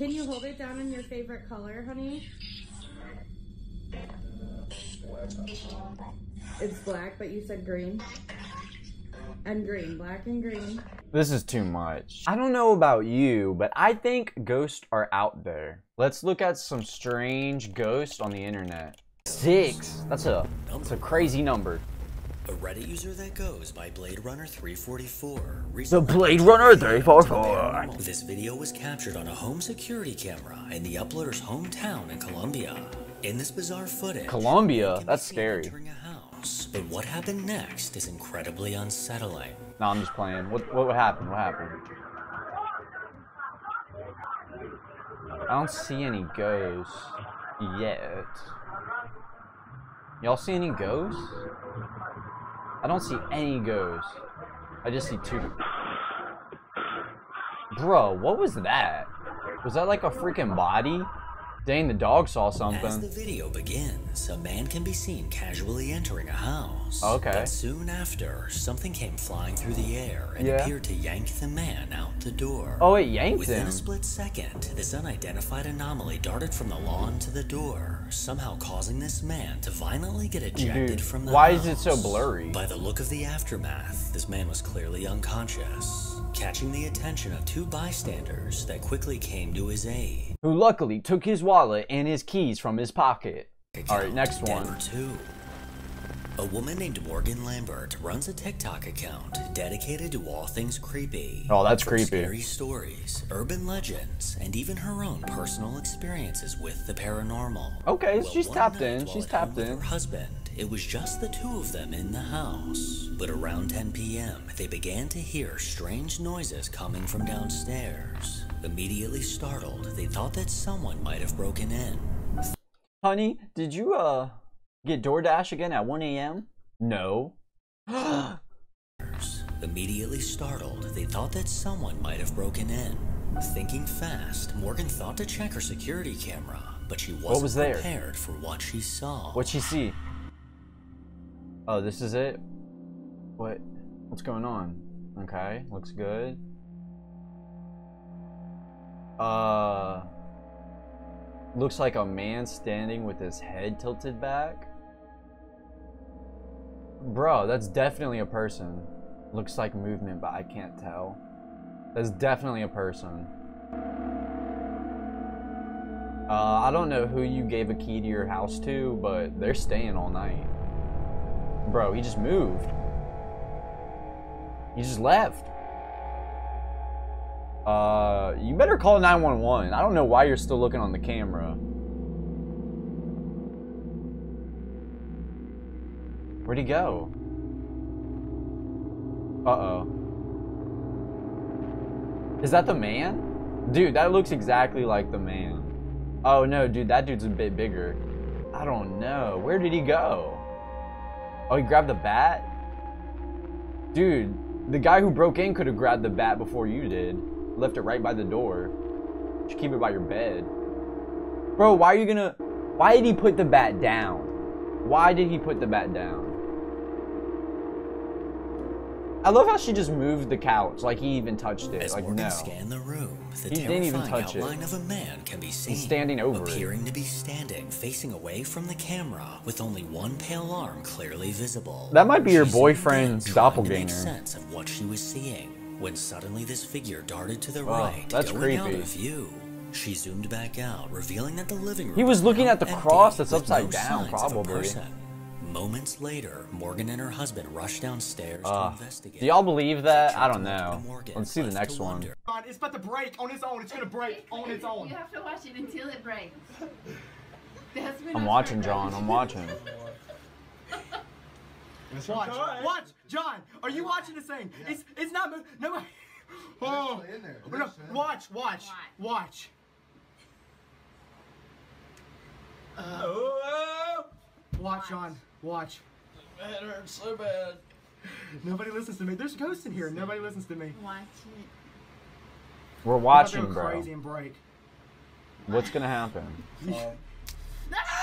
Can you hold it down in your favorite color, honey? It's black, but you said green. And green, black and green. This is too much. I don't know about you, but I think ghosts are out there. Let's look at some strange ghosts on the internet. Six. That's a that's a crazy number. A Reddit user that goes by Blade Runner 344. The Blade Runner 344. This video was captured on a home security camera in the uploader's hometown in Colombia. In this bizarre footage, Colombia? That's scary. Entering a house, but what happened next is incredibly unsettling. No, I'm just playing. What what happened? What happened? I don't see any ghosts yet. Y'all see any ghosts? I don't see any ghosts. I just see two. Bro, what was that? Was that like a freaking body? Dang, the dog saw something. As the video begins, a man can be seen casually entering a house. Okay. But soon after, something came flying through the air and Yeah. appeared to yank the man out the door. Oh, it yanked Within him. a split second, this unidentified anomaly darted from the lawn to the door, somehow causing this man to violently get ejected Dude, from the why house. is it so blurry? By the look of the aftermath, this man was clearly unconscious, catching the attention of two bystanders that quickly came to his aid. Who luckily took his wallet and his keys from his pocket. All right, next Number one. two. A woman named Morgan Lambert runs a TikTok account dedicated to all things creepy. Oh, that's creepy. Scary stories, urban legends, and even her own personal experiences with the paranormal. Okay, Well, she's tapped in, she's tapped in. Her husband. It was just the two of them in the house. But around 10 p.m., they began to hear strange noises coming from downstairs. Immediately startled, they thought that someone might have broken in. Honey, did you uh get DoorDash again at 1 a.m.? No. Immediately startled, they thought that someone might have broken in. Thinking fast, Morgan thought to check her security camera, but she wasn't was there? prepared for what she saw. What'd she see? Oh, this is it? What? What's going on? Okay, looks good. Uh. Looks like a man standing with his head tilted back. Bro, that's definitely a person. Looks like movement, but I can't tell. That's definitely a person. Uh, I don't know who you gave a key to your house to, but they're staying all night. Bro, he just moved. He just left. Uh, you better call 911. I don't know why you're still looking on the camera. Where'd he go? Uh-oh. Is that the man? Dude, that looks exactly like the man. Oh no, dude, that dude's a bit bigger. I don't know. Where did he go? Oh, he grabbed the bat? Dude, the guy who broke in could have grabbed the bat before you did. Left it right by the door. Should keep it by your bed. Bro, why are you gonna. Why did he put the bat down? Why did he put the bat down? I love how she just moved the couch like he even touched it. As like, Morgan no. scanned the room, the He didn't even touch it. outline of a man can be seen. standing over it. appearing to be standing facing away from the camera with only one pale arm clearly visible. That might be your She zoomed boyfriend's make doppelganger. sense of what she was seeing when suddenly this figure darted to the Wow, right, that's going out of view. She zoomed back out, revealing that the living room. He was was looking at the cross that's upside no down, signs of a probably. Moments later, Morgan and her husband rushed downstairs Uh, to investigate. do y'all believe that? I don't know. walk to Morgan, Let's see the next one. it's about to break on its own. It's gonna break on its own. You have to watch it until it breaks. That's when I'm watching, John. I'm watching. Watch, watch, John. Are you watching this thing? It's it's not moving. No. Oh, in there. no, Listen. watch, watch, watch. Uh, watch, John. Watch. It hurts so bad. Nobody listens to me. There's ghosts in here. Nobody listens to me. Watch it. We're I'm about to watching, bro. Crazy and break. What's gonna happen?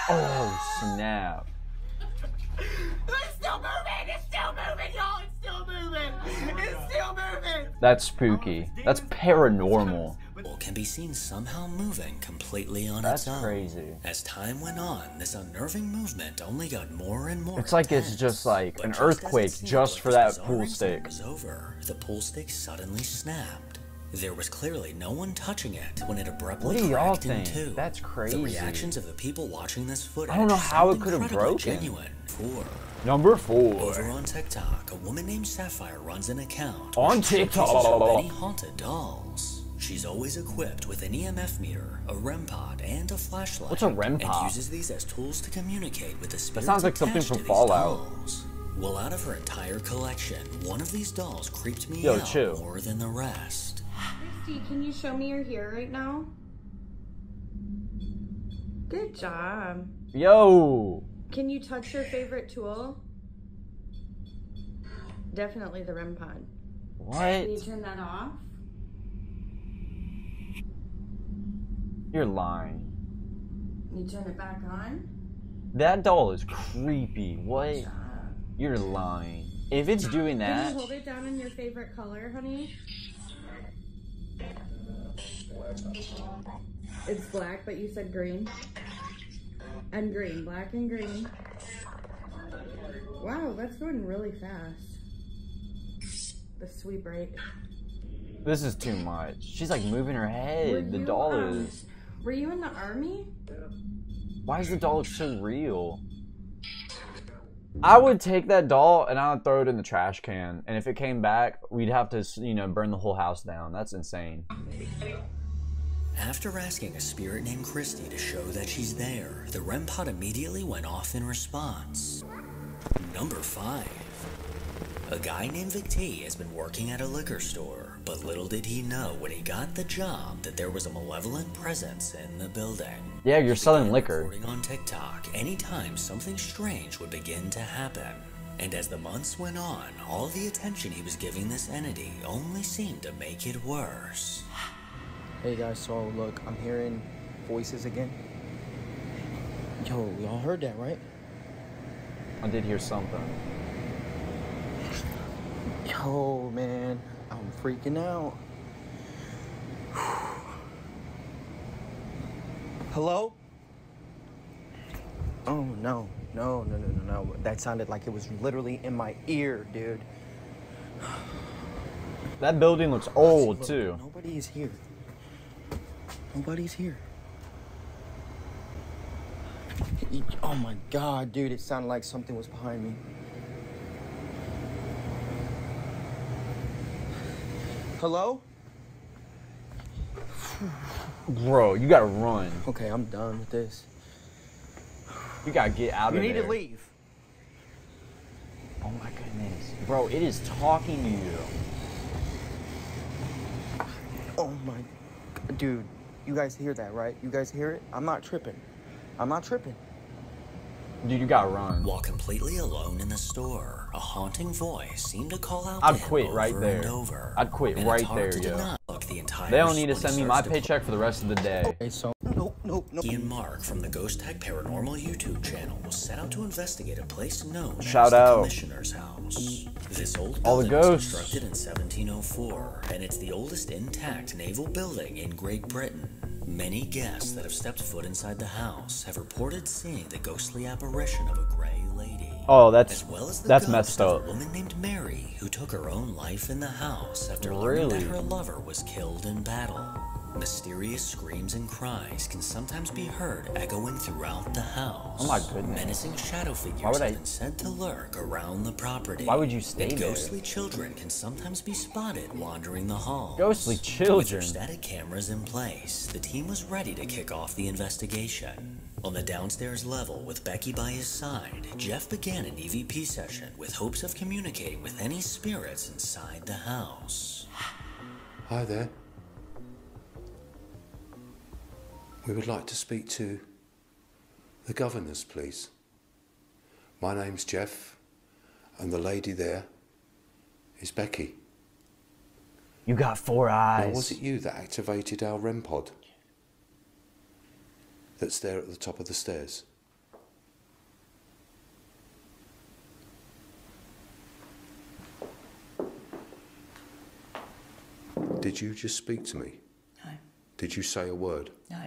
Oh snap! It's still moving. It's still moving, y'all. It's still moving. It's still moving. That's spooky. Oh, That's paranormal. can be seen somehow moving completely on That's its own. That's crazy. As time went on, this unnerving movement only got more and more It's like it's just like But an just earthquake just for that pool stick. Was over. The pool stick suddenly snapped. There was clearly no one touching it when it abruptly What do y'all cracked in two. That's crazy. The reactions of the people watching this footage. I don't know how it could have broken. Genuine. Four. Number Over four. on TikTok, a woman named Sapphire runs an account On where she showcases TikTok. her many haunted dolls. She's always equipped with an EMF meter, a REM pod, and a flashlight. What's a REM And pod? uses these as tools to communicate with the spirits sounds like something from Fallout. dolls. Well, out of her entire collection, one of these dolls creeped me Yo, out chill. more than the rest. Christy, can you show me you're here right now? Good job. Yo. Can you touch your favorite tool? Definitely the REM pod. What? Can you turn that off? You're lying. Can you turn it back on? That doll is creepy. What? You're lying. If it's doing that. Can that, you hold it down in your favorite color, honey? It's black, but you said green. And green, black and green. Wow, that's going really fast. The sweep rate. this is too much. She's like moving her Were head. The you, doll um, is. Were you in the army? Why is the doll so real? I would take that doll and I would throw it in the trash can. And if it came back, we'd have to, you know, burn the whole house down. That's insane. After asking a spirit named Christy to show that she's there, the REM pod immediately went off in response. Number 5. A guy named Vic T has been working at a liquor store, but little did he know when he got the job that there was a malevolent presence in the building. Yeah, you're selling liquor. Reporting on TikTok anytime something strange would begin to happen. And as the months went on, all the attention he was giving this entity only seemed to make it worse. Hey guys, so look, I'm hearing voices again. Yo, y'all heard that, right? I did hear something. Yo, man, I'm freaking out. Hello? Oh no, no, no, no, no, no. That sounded like it was literally in my ear, dude. That building looks old Look, too. Nobody is here. Nobody's here. Oh my god, dude, it sounded like something was behind me. Hello? Bro, you gotta run. Okay, I'm done with this. You gotta get out You of here. You need there. to leave. Oh my goodness. Bro, it is talking to you. Oh my dude, you guys hear that, right? You guys hear it? I'm not tripping. I'm not tripping. Dude, you gotta run. While completely alone in the store, a haunting voice seemed to call out I'd to him quit right over there. and over. I'd quit And right there, to yo. the They don't need to send me my paycheck for the rest of the day. Okay, so nope, nope, nope. Ian Mark from the Ghost Tech Paranormal YouTube channel was set out to investigate a place known Shout as the. Commissioner's House. This old All the building was constructed in 1704, and it's the oldest intact naval building in Great Britain. Many guests that have stepped foot inside the house have reported seeing the ghostly apparition of a gray lady. Oh, that's As well as the that's ghost messed of up. a woman named Mary who took her own life in the house after learning that her lover was killed in battle. Mysterious screams and cries can sometimes be heard echoing throughout the house. Oh my goodness. Menacing shadow figures Why would have I- been said to lurk around the property. Why would you stay and there? ghostly children can sometimes be spotted wandering the halls. Ghostly With children. their static cameras in place, the team was ready to kick off the investigation. On the downstairs level, with Becky by his side, Jeff began an EVP session with hopes of communicating with any spirits inside the house. Hi there. We would like to speak to the governors, please. My name's Jeff, and the lady there is Becky. You got four Now, eyes. was it you that activated our REM pod? That's there at the top of the stairs. Did you just speak to me? No. Did you say a word? No.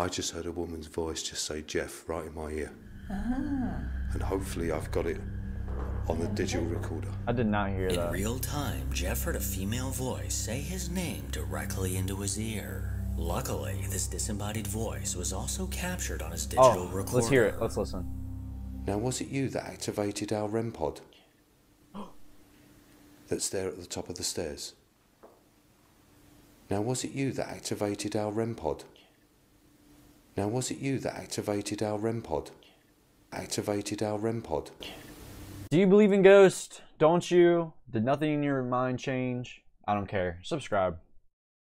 I just heard a woman's voice just say Jeff right in my ear. Ah. And hopefully I've got it on the digital recorder. I did not hear In that. real time, Jeff heard a female voice say his name directly into his ear. Luckily, this disembodied voice was also captured on his digital Oh, recorder. let's hear it. Let's listen. Now, was it you that activated our REM pod? That's there at the top of the stairs. Now, was it you that activated our REM pod? Now, was it you that activated our REM pod? Activated our REM pod? Do you believe in ghosts? Don't you? Did nothing in your mind change? I don't care. Subscribe.